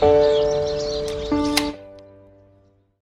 Thank you.